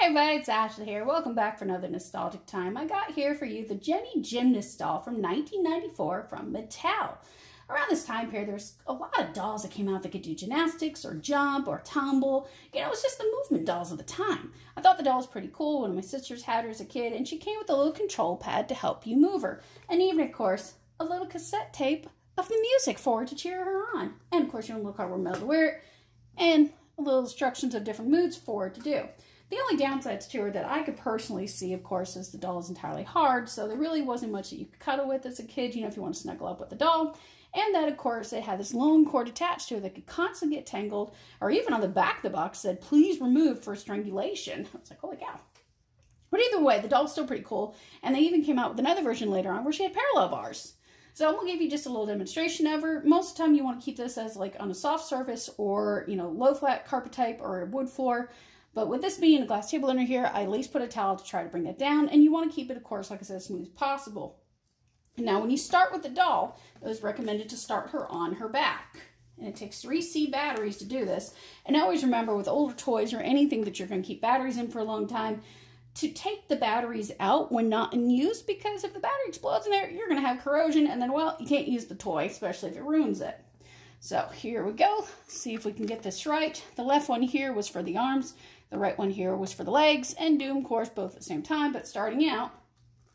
Hey everybody, it's Ashley here. Welcome back for another nostalgic time. I got here for you the Jennie Gymnast doll from 1994 from Mattel. Around this time period, there's a lot of dolls that came out that could do gymnastics or jump or tumble. You know, it was just the movement dolls of the time. I thought the doll was pretty cool. One of my sisters had her as a kid, and she came with a little control pad to help you move her. And even, of course, a little cassette tape of the music for her to cheer her on. And, of course, your little cardboard medal to wear it, and little instructions of different moods for her to do. The only downsides to her that I could personally see, of course, is the doll is entirely hard, so there really wasn't much that you could cuddle with as a kid, you know, if you want to snuggle up with the doll. And that, of course, it had this long cord attached to it that could constantly get tangled, or even on the back of the box said, please remove for strangulation. I was like, holy cow. But either way, the doll's still pretty cool, and they even came out with another version later on where she had parallel bars. So I'm gonna give you just a little demonstration of her. Most of the time you want to keep this as like on a soft surface or, you know, low flat carpet type or a wood floor. But with this being a glass table under here, I at least put a towel to try to bring that down. And you want to keep it, of course, like I said, as smooth as possible. Now, when you start with the doll, it was recommended to start her on her back. And it takes 3C batteries to do this. And always remember with older toys or anything that you're going to keep batteries in for a long time, to take the batteries out when not in use because if the battery explodes in there, you're going to have corrosion and then, well, you can't use the toy, especially if it ruins it. So here we go. See if we can get this right. The left one here was for the arms. The right one here was for the legs and Doom, of course, both at the same time. But starting out,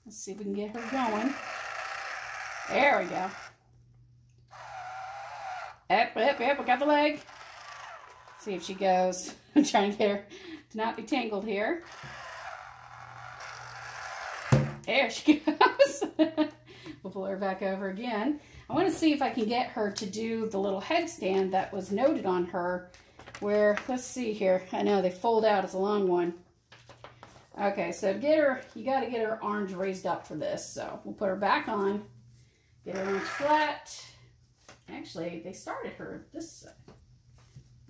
let's see if we can get her going. There we go. Yep, yep, yep, we got the leg. See if she goes. I'm trying to get her to not be tangled here. There she goes. Pull her back over again. I want to see if I can get her to do the little headstand that was noted on her where, let's see here. I know they fold out. It's a long one. Okay, so get her, you got to get her arms raised up for this. So we'll put her back on, get her arms flat. Actually, they started her this side.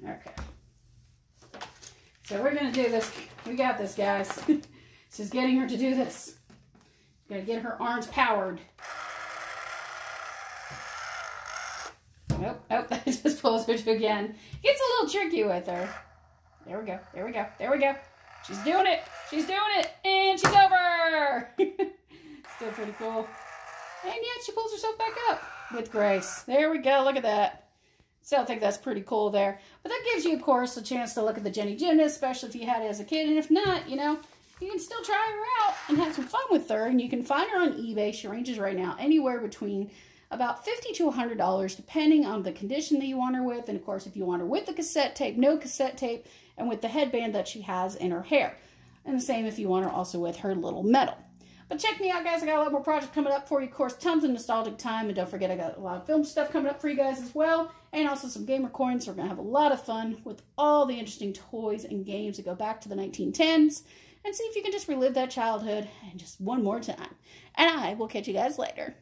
Okay. So we're going to do this. We got this, guys. this is getting her to do this. Got to get her arms powered. Nope, nope, that just pulls her to again. Gets a little tricky with her. There we go, there we go, there we go. She's doing it, she's doing it, and she's over! Still pretty cool. And yet she pulls herself back up with grace. There we go, look at that. So I think that's pretty cool there. But that gives you, of course, a chance to look at the Jennie Gymnast, especially if you had it as a kid. And if not, you know, you can still try her out and have some fun with her. And you can find her on eBay. She ranges right now anywhere between about 50 to $100 depending on the condition that you want her with. And of course, if you want her with the cassette tape, no cassette tape, and with the headband that she has in her hair. And the same if you want her also with her little medal. But check me out, guys. I got a lot more projects coming up for you. Of course, tons of nostalgic time. And don't forget, I got a lot of film stuff coming up for you guys as well. And also some gamer coins. So we're going to have a lot of fun with all the interesting toys and games that go back to the 1910s. And see if you can just relive that childhood and just one more time. And I will catch you guys later.